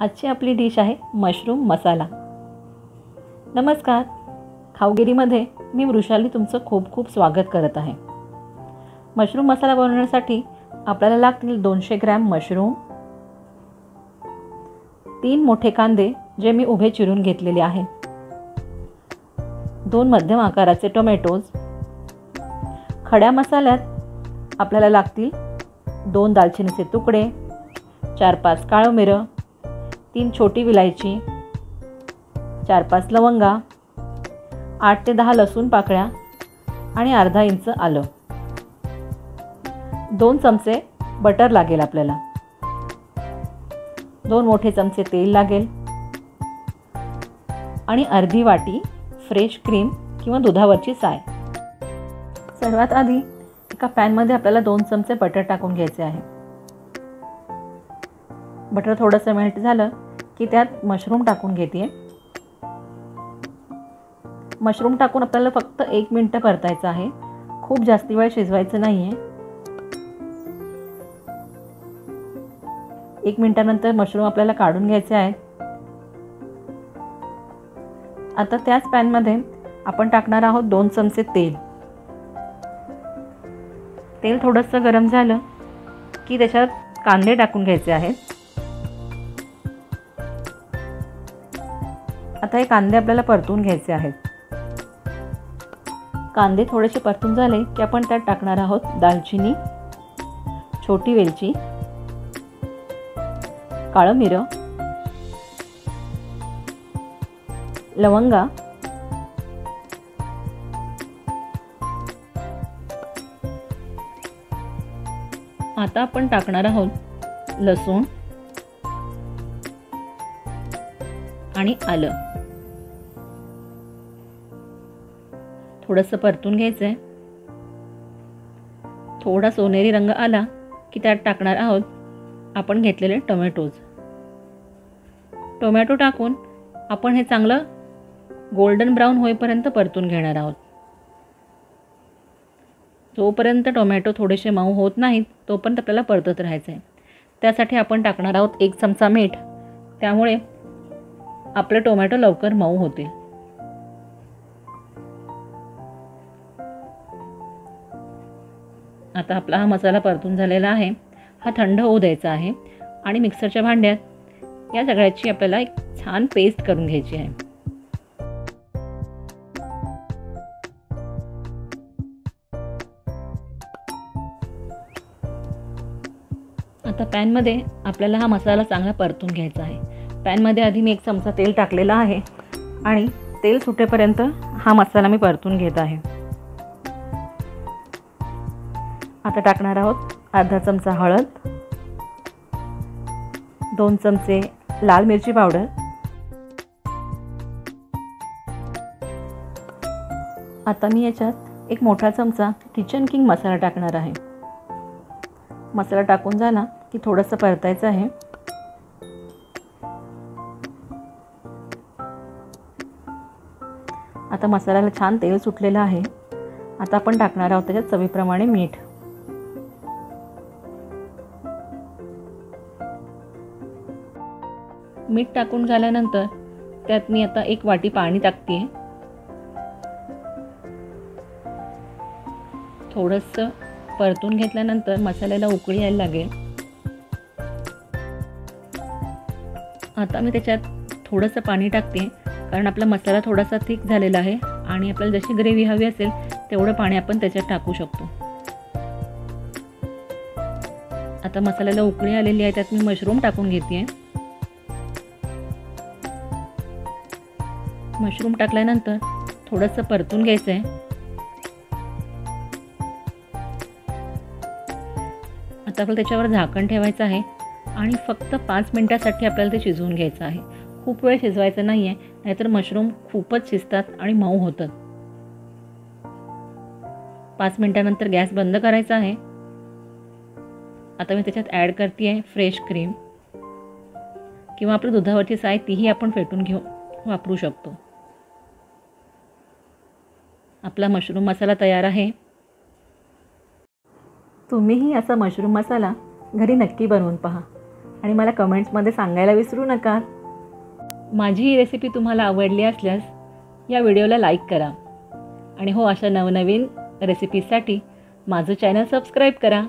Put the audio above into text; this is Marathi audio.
आजची आपली डिश आहे मशरूम मसाला. नमस्कार. खावगिरीमध्ये मी वृषाली तुमचं खूप खूप स्वागत करत आहे. मशरूम मसाला बनवण्यासाठी आपल्याला लागतील दोनशे ग्रॅम मशरूम तीन मोठे कांदे जे मी उभे चिरून घेतलेले आहे दोन मध्यम आकाराचे टोमॅटोज खड्या मसाल्यात आपल्याला लागतील दोन दालचिनीचे तुकडे चार पाच काळं मिरं तीन छोटी विलायची चार पाच लवंगा आठ ते दहा लसूण पाकळ्या आणि अर्धा इंच आलं. दोन चमचे बटर लागेल आपल्याला. दोन मोठे चमचे तेल लागेल. आणि अर्धी वाटी फ्रेश क्रीम किंवा दुधावरची साय. सर्वात आधी एका पॅनमध्ये आपल्याला दोन चमचे बटर टाकून घ्यायचे आहे. बटर थोडंसं मेल्ट झालं की त्यात मशरूम टाकून घेते. मशरूम टाकून आपल्याला फक्त एक मिनटं परतायचं आहे. खूप जास्ती वेळ शिजवायचं नाही आहे एक मिनटानंतर मशरूम आपल्याला काढून घ्यायचे आहेत. आता त्याच पॅनमध्ये आपण टाकणार आहोत दोन चमचे तेल. तेल थोडंसं गरम झालं की त्याच्यात कांदे टाकून घ्यायचे आहेत. आता हे कांदे आपल्याला परतून घ्यायचे आहेत. कांदे थोडेसे परतून झाले की आपण त्यात टाकणार आहोत दालचिनी छोटी वेलची काळं मिरं लवंगा आता आपण टाकणार आहोत लसूण आणि आलं. थोडंसं परतून घ्यायचं आहे थोडा सोनेरी रंग आला की त्यात टाकणार आहोत आपण घेतलेले टोमॅटोज. टोमॅटो टाकून आपण हे चांगलं गोल्डन ब्राऊन होईपर्यंत परतून घेणार आहोत. जोपर्यंत टोमॅटो थोडेसे मऊ होत नाहीत तोपर्यंत आपल्याला परतत राहायचं आहे त्यासाठी आपण टाकणार आहोत एक चमचा मीठ. त्यामुळे आपले टोमॅटो लवकर मऊ होतील आता आपला हा मसाला परतून झालेला आहे. हा थंड होऊ द्यायचा आहे आणि मिक्सरच्या भांड्यात या सगळ्याची आपल्याला एक छान पेस्ट करून घ्यायची आहे. आता पॅनमध्ये आपल्याला हा मसाला चांगला परतून घ्यायचा आहे. पॅनमध्ये आधी मी एक चमचा तेल टाकलेला आहे आणि तेल सुटेपर्यंत हा मसाला मी परतून घेत आहे. आता टाकणार आहोत अर्धा चमचा हळद दोन चमचे लाल मिरची पावडर आता मी याच्यात एक मोठा चमचा किचन किंग मसाला टाकणार आहे. मसाला टाकून झाला की थोडंसं परतायचं आहे. आता मसाल्याला छान तेल सुटलेलं आहे. आता आपण टाकणार आहोत त्याच्यात चवीप्रमाणे मीठ. मीठ टाकून झाल्यानंतर त्यात मी आता एक वाटी पाणी टाकते थोडंसं परतून घेतल्यानंतर मसाल्याला उकळी यायला लागेल. आता मी त्याच्यात थोडंसं पाणी टाकते कारण आपला मसाला थोडासा थिक झालेला आहे आणि आपल्याला जशी ग्रेव्ही हवी असेल तेवढं पाणी आपण त्याच्यात टाकू शकतो. आता मसाल्याला उकळी आलेली आहे त्यात मी मशरूम टाकून घेते मशरूम टाकल्यानंतर थोडंसं परतून घ्यायचं आहे आता आपल्याला त्याच्यावर झाकण ठेवायचं आहे आणि फक्त पाच मिनटासाठी आपल्याला ते शिजवून घ्यायचं आहे. खूप वेळ शिजवायचं नाही आहे नाहीतर मशरूम खूपच शिजतात आणि मऊ होतात. पाच मिनटानंतर गॅस बंद करायचा आहे. आता मी त्याच्यात ॲड करते आहे फ्रेश क्रीम किंवा आपली दुधावरची साय तीही आपण फेटून घेऊ वापरू शकतो. आपला मशरूम मसाला तयार आहे. तुम्हीही असा मशरूम मसाला घरी नक्की बनवून पहा. आणि मला कमेंट्समध्ये सांगायला विसरू नका. माझी ही रेसिपी तुम्हाला आवडली असल्यास या व्हिडिओला लाईक करा. आणि हो अशा नवनवीन रेसिपीजसाठी माझं चॅनल सबस्क्राईब करा.